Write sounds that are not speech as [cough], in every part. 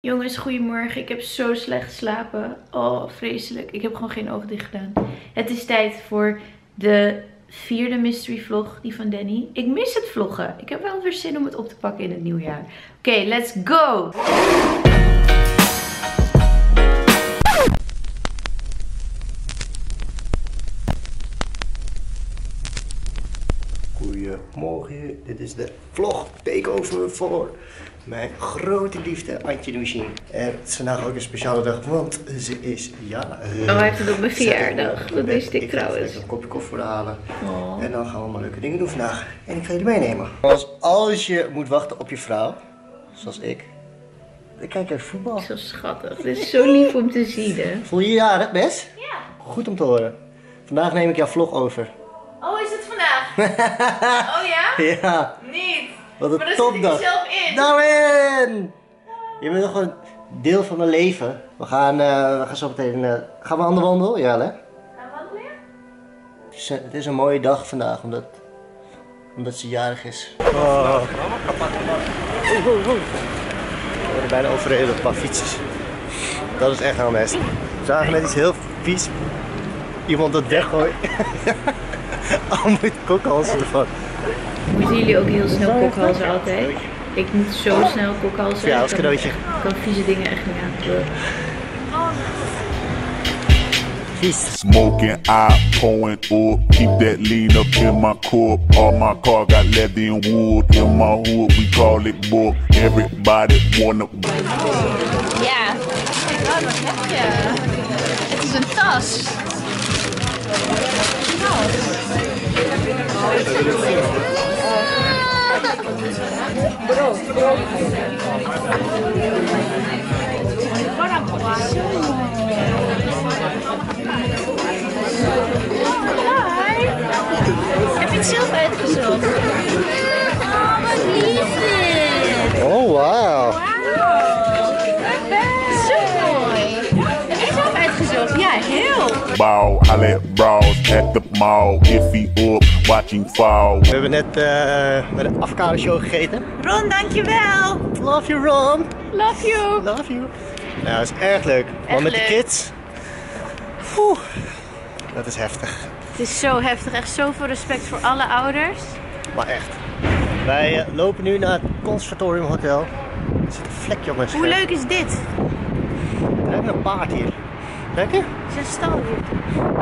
Jongens, goedemorgen. Ik heb zo slecht geslapen. Oh, vreselijk. Ik heb gewoon geen ogen dicht gedaan. Het is tijd voor de vierde mystery vlog, die van Danny. Ik mis het vloggen. Ik heb wel weer zin om het op te pakken in het nieuwjaar. Oké, let's go! Goedemorgen, dit is de vlog takeover voor mijn grote liefde Antje Douchin. En het is vandaag ook een speciale dag, want ze is jarig. Oh, hij heeft het op mijn verjaardag. Dat wist ik ga trouwens. even een kopje koffie halen. Oh. En dan gaan we allemaal leuke dingen doen vandaag. En ik ga jullie meenemen. Als, als je moet wachten op je vrouw, zoals ik, dan kijk je even voetbal. Zo schattig. Het is zo lief om te zien, hè? Voel je je jarig, Bes? Ja. Goed om te horen. Vandaag neem ik jouw vlog over. Oh, is het vandaag? [laughs] oh ja? Ja. Niet. Wat een Maar dan zit ik topdag. Er zelf in. Nou! Je bent nog een deel van mijn leven. We gaan, eh, we gaan zo meteen... eh, gaan we aan de wandel? Ja, hè? Gaan we wat weer? Het is, een- het is een mooie dag vandaag, omdat, omdat ze jarig is. Oh. We worden bijna overreden door een paar fietsers. Dat is echt heel mest. We zagen net iets heel vies. Iemand dat weggooit. [laughs] Al moet kokhalzen ervan. Moeten jullie ook heel snel kokhalzen altijd? Ik moet zo snel kokhalzen. Ja, als cadeautje. Ik kan vieze dingen echt niet aan. Vies. Smoking, eye pouring up. Keep that lean up in my cup. All my car got leather and wood. In my hood, we call it book. Everybody wanna. Ja. Oh, wat heb je? Het is een tas. Heb je het zelf uitgezocht? Oh, wat lief dit. Oh, wauw. Zo mooi. Heb je het zelf uitgezocht? Ja, heel. Ball, holla at bras at the mall. If he up, watching fall. We hebben net eh bij de avocado show gegeten. Ron, dankjewel. Love you, Ron. Love you. Love you. Ja, dat is erg leuk. Maar met de kids. Oeh, dat is heftig. Het is zo heftig. Echt zoveel respect voor alle ouders. Maar echt. Wij eh, lopen nu naar het Conservatorium Hotel. Er zit een vlekje op mijn scherm. Hoe leuk is dit? Er lijkt een paard hier. Lekker? Het is een stal hier.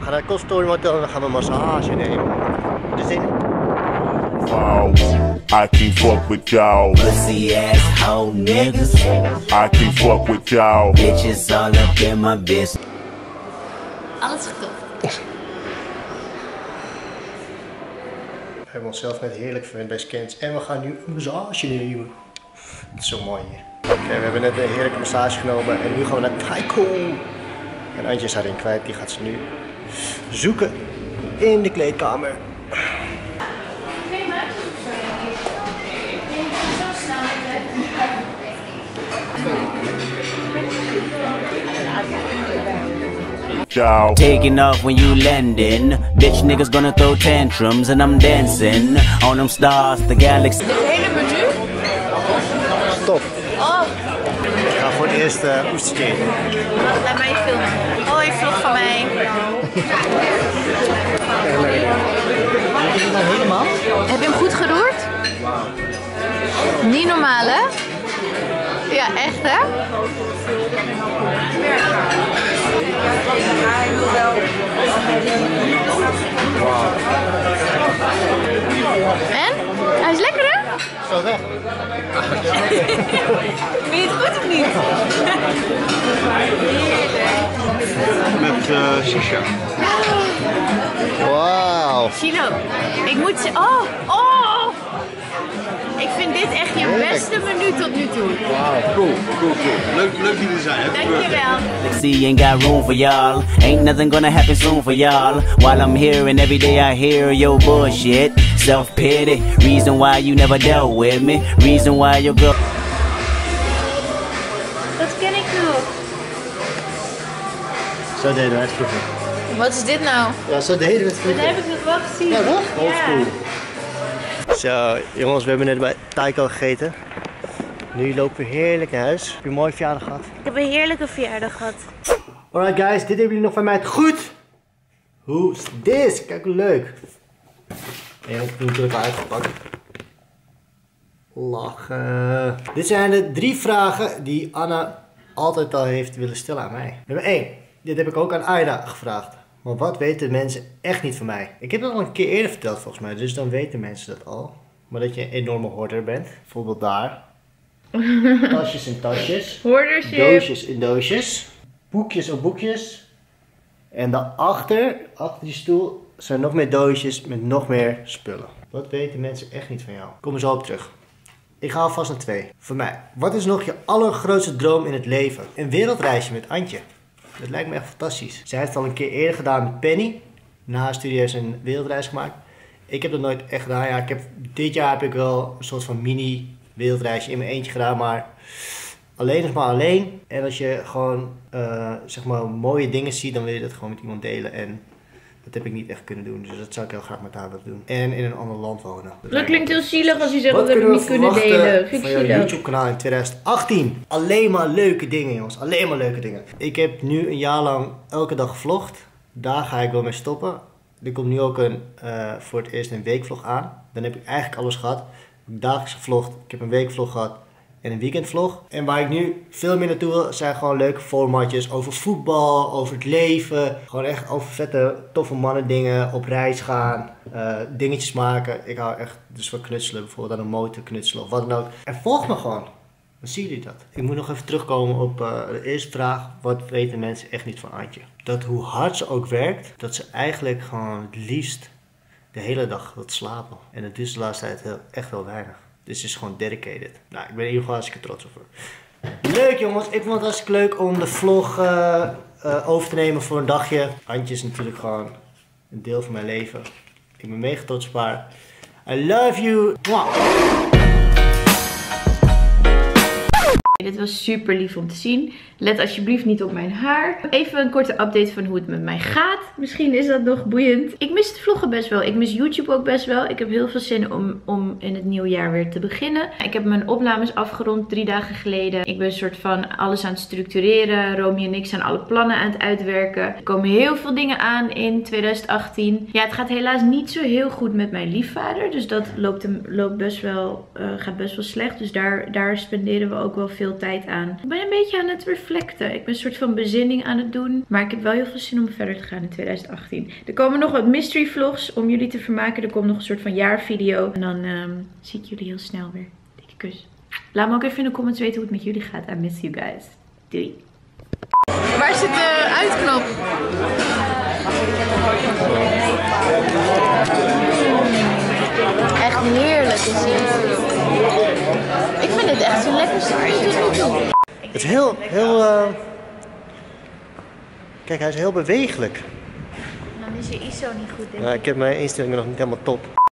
We gaan naar het Conservatorium Hotel en dan gaan we een massage nemen. De zin in. Fall. I can't fuck with y'all. Pussy asshole niggas, I can't fuck with y'all. bitches all up in my business. Alles gekocht. We hebben onszelf net heerlijk verwend bij Scans. En we gaan nu een massage nemen. Het is zo mooi hier. Oké, we hebben net een heerlijke massage genomen en nu gaan we naar Taiko. En Antje is daarin kwijt, die gaat ze nu zoeken in de kleedkamer. Y'all. Taking off when you landing. Bitch niggas gonna throw tantrums and I'm dancing on them stars, the galaxy. Dit hele menu? Top. Oh, Ik ga voor het eerst uh, oestertje eten. laat mij filmen. Oh, je vlog van mij. Heb je hem goed geroerd? Niet normaal, hè? Ja, echt, hè? En? Hij is lekker, hè? Zo weg. Vind je het goed of niet? Met uh, shisha. Wauw. Chilo, ik moet ze... Oh, oh! Ik vind dit echt je beste menu tot nu toe. Wauw, cool, cool, cool. Leuk, leuk jullie zijn. Dankjewel. Galaxy ain't got room for y'all. Ain't nothing gonna happen soon for y'all. While I'm here and every day I hear your bullshit. Self pity, reason why you never dealt with me. Reason why your girl. Dat ken ik nog. Zo deden wij het vroeger. Wat is dit nou? Ja, zo deden we het Dat vroeger. heb ik nog wel gezien. Ja, toch? Ja. Zo, jongens, we hebben net bij Taiko gegeten. Nu lopen we heerlijk naar huis. Heb je een mooie verjaardag gehad? Ik heb een heerlijke verjaardag gehad. Alright guys, dit hebben jullie nog van mij het goed. Hoe is dit? Kijk hoe leuk. En ik heb het natuurlijk uitgepakt. Lachen. Dit zijn de drie vragen die Anna altijd al heeft willen stellen aan mij. Nummer 1. Dit heb ik ook aan Aida gevraagd. Maar wat weten mensen echt niet van mij? Ik heb dat al een keer eerder verteld volgens mij, dus dan weten mensen dat al. Maar dat je een enorme hoorder bent. Bijvoorbeeld daar. [laughs] Tasjes in tasjes. Hoordership. Doosjes in doosjes. Boekjes op boekjes. En daarachter, achter die stoel, zijn nog meer doosjes met nog meer spullen. Wat weten mensen echt niet van jou? Kom er zo op terug. Ik ga alvast naar twee. Voor mij. Wat is nog je allergrootste droom in het leven? Een wereldreisje met Antje. Dat lijkt me echt fantastisch. Zij heeft het al een keer eerder gedaan met Penny. Na haar studie heeft ze een wereldreis gemaakt. Ik heb dat nooit echt gedaan. Ja, ik heb, dit jaar heb ik wel een soort van mini wereldreisje in mijn eentje gedaan. Maar alleen is maar alleen. En als je gewoon eh, zeg maar mooie dingen ziet, dan wil je dat gewoon met iemand delen. En dat heb ik niet echt kunnen doen. Dus dat zou ik heel graag met haar willen doen. En in een ander land wonen. Dat klinkt heel zielig als je zegt dat we het niet kunnen delen. Vind ik van jouw. YouTube kanaal in 2018? Alleen maar leuke dingen jongens. Alleen maar leuke dingen. Ik heb nu een jaar lang elke dag gevlogd. Daar ga ik wel mee stoppen. Er komt nu ook een, eh, voor het eerst een weekvlog aan. Dan heb ik eigenlijk alles gehad. Ik heb dagelijks gevlogd. Ik heb een weekvlog gehad. En een weekendvlog. En waar ik nu veel meer naartoe wil, zijn gewoon leuke formatjes over voetbal, over het leven. Gewoon echt over vette, toffe mannen dingen, op reis gaan, eh, dingetjes maken. Ik hou echt dus van knutselen, bijvoorbeeld aan een motor knutselen of wat dan ook. En volg me gewoon. Dan zien jullie dat. Ik moet nog even terugkomen op eh, de eerste vraag. Wat weten mensen echt niet van Antje? Dat hoe hard ze ook werkt, dat ze eigenlijk gewoon het liefst de hele dag wilt slapen. En dat is de laatste tijd heel, echt wel weinig. Dus ze is gewoon dedicated. Nou, ik ben in ieder geval hartstikke trots op. Leuk jongens, ik vond het hartstikke leuk om de vlog eh, eh, over te nemen voor een dagje. Antje is natuurlijk gewoon een deel van mijn leven. Ik ben mega trots. I love you. Mwah. Dit was super lief om te zien. Let alsjeblieft niet op mijn haar. Even een korte update van hoe het met mij gaat. Misschien is dat nog boeiend. Ik mis het vloggen best wel. Ik mis YouTube ook best wel. Ik heb heel veel zin om, om in het nieuwe jaar weer te beginnen. Ik heb mijn opnames afgerond drie dagen geleden. Ik ben een soort van alles aan het structureren. Romy en ik zijn alle plannen aan het uitwerken. Er komen heel veel dingen aan in 2018. Ja, het gaat helaas niet zo heel goed met mijn liefvader. Dus dat loopt, hem, loopt best wel, eh, gaat best wel slecht. Dus daar, daar spenderen we ook wel veel tijd aan. Ik ben een beetje aan het reflecten. Ik ben een soort van bezinning aan het doen. Maar ik heb wel heel veel zin om verder te gaan in 2018. Er komen nog wat mystery vlogs om jullie te vermaken. Er komt nog een soort van jaarvideo. En dan ehm, zie ik jullie heel snel weer. Dikke kus. Laat me ook even in de comments weten hoe het met jullie gaat. I miss you guys. Doei. Waar zit de uitknop? Echt heerlijk is dit. Ik vind dit echt zo lekker. Het is heel, heel... eh, Kijk, hij is heel bewegelijk. Dan is je ISO niet goed, denk Ja, ik heb mijn instellingen nog niet helemaal top.